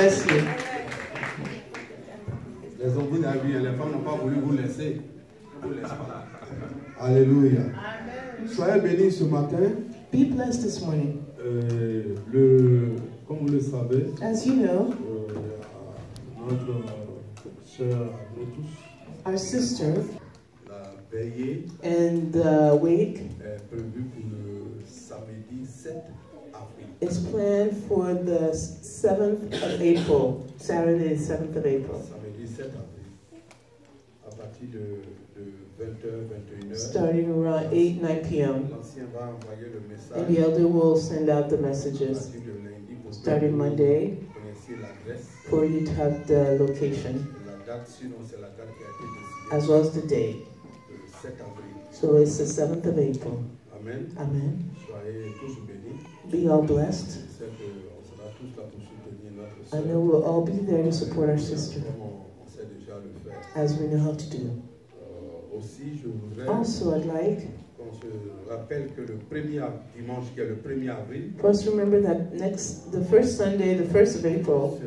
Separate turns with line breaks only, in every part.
Les hommes, vous les femmes n'ont pas voulu vous laisser. Vous laissez pas.
Alléluia. Soyez bénis ce matin.
Be blessed this morning.
Euh, le, comme vous le savez,
As you know,
euh, notre sœur, nous tous,
our sister
la veillée
and the wake
est prévue pour le samedi 7
is planned for the 7th of April, Saturday, 7th of April,
Samedi 7 avril. À partir de, de 20h, 21h.
starting around 8, 9 p.m.
L'ancien va envoyer le message.
And the elder will send out the messages
partir de lundi pour
starting Monday
vous connaissiez l'adresse.
for you to have the location
La date, sinon c'est la date qui a été décidée.
as well as the date.
Le 7 avril.
So it's the 7th of April.
Amen.
Amen.
Soyez tous bénis.
Be all blessed.
Je sera tous là pour soutenir notre
I know we'll all be there to support our sister
on, on sait déjà le faire.
as we know how to do.
Euh, aussi, je voudrais
Also, I'd like
qu'on se rappelle que le premier dimanche, qui est le 1er avril,
for us remember that next, the first Sunday, the 1st of April,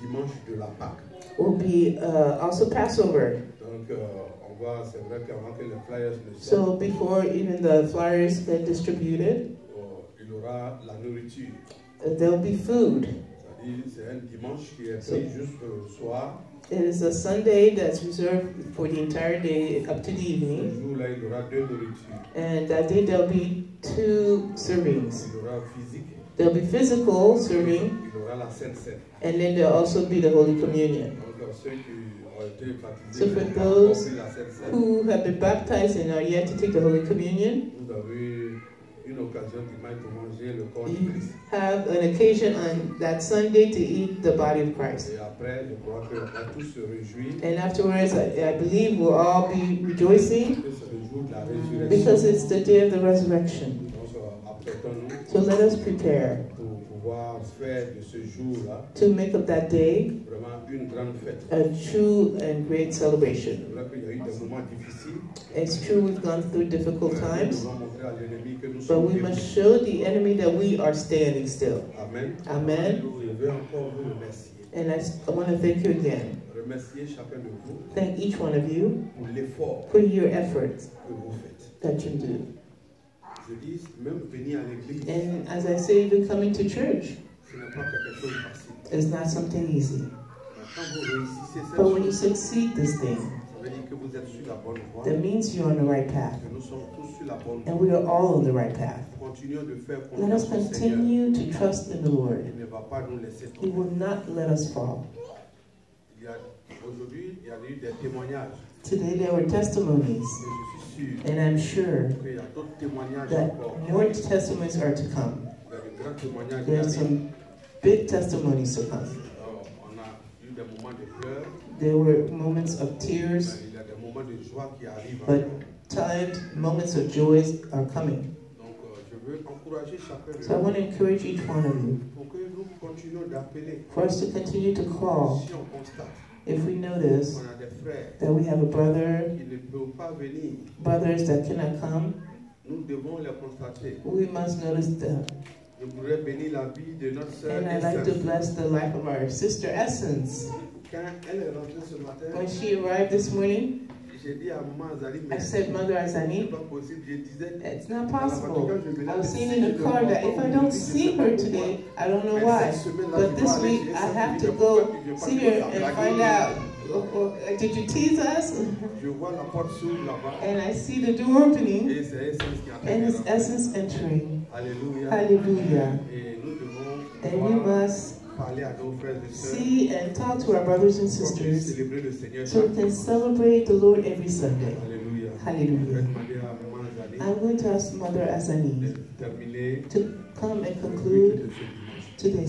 dimanche de la Pâque.
will be uh, also Passover.
Donc, euh, on va, c'est vrai qu'avant que les flyers ne
So before even the flyers get distributed,
euh, il y aura la nourriture.
uh, there'll be food.
C'est-à-dire, c'est un dimanche qui est
So-
pris juste le soir.
It is a Sunday that's reserved for the entire day up to the evening.
jour-là, il y aura deux nourritures.
And that day there'll be two servings.
Il y aura physique,
There'll be physical serving,
il y aura la Sainte Cène.
and then there'll also be the Holy Communion.
Donc, ceux qui ont été baptisés,
So for
mais qui n'ont pas
those
pris la Sainte Cène,
Who have been baptized and are yet to take the Holy Communion,
vous avez une occasion dimanche pour manger le corps du Christ.
have an occasion on that Sunday to eat the body of Christ.
Et après, je crois qu'on va tous se réjouir.
And afterwards, I, I believe we'll all be rejoicing
que C'est le jour de la résurrection.
because it's the day of the resurrection.
Euh,
So let us prepare
pouvoir faire de ce jour-là
to make of that day
vraiment une grande fête.
a true and great celebration.
C'est vrai qu'il y a eu des moments difficiles.
It's true we've gone through difficult times,
devons montrer à l'ennemi que nous
but we must show the enemy that we are standing still.
Amen.
Amen.
Je veux encore vous remercier.
And I, I want to thank you again.
Remercier chacun de vous
Thank each one of you
pour l'effort
for your efforts
que vous faites.
that you do. And as I say, even coming to church
ce n'est pas quelque chose de facile.
is not something easy.
Mais quand vous réussissez cette
But when you succeed this thing,
ça veut dire que vous êtes sur la bonne voie.
that means you're on the right path.
Que nous sommes tous sur la bonne voie.
And we are all on the right path.
Continuons de faire
Let us
confiance au Seigneur.
continue to trust in the Lord.
Il ne va pas nous laisser
He will not let us fall.
Il y a- Aujourd'hui, il y a eu des témoignages.
Today there were testimonies,
Et je suis
and I'm sure that more testimonies are to come.
Il y a de grands témoignages. qui
There's
arrivent.
some big testimonies to come. There were moments of tears, but times, moments of joys are coming. So I want to encourage each one of you for us to continue to call if we notice that we have a brother,
qui ne peuvent pas venir,
brothers that cannot come,
nous devons les constater.
we must notice them.
Je voudrais bénir la vie de notre sœur
And I'd like to bless the life of our sister Essence.
Quand elle est rentrée ce matin,
When she arrived this morning,
j'ai dit à maman Azali,
I said, Mother Azani,
pas possible. Je disais,
it's not possible. I was saying in the car that if I don't see her today, I don't know why. But this week, I have to go
pourquoi tu viens pas
see her and find out. oh, oh, uh, Did you tease us?
Je vois la porte s'ouvre là-bas.
And I see the door opening,
Et c'est Essence qui a
and it's Essence entering. Hallelujah.
Et
And we must
parler à nos frères et sœurs
see and talk to our brothers and
pour qu'ils puissent
sisters
célébrer le Seigneur
so we can celebrate the Lord every Sunday.
Alléluia.
Hallelujah.
demander à maman Azali
I'm going to ask Mother Azani to come and conclude
de ce dimanche.
today's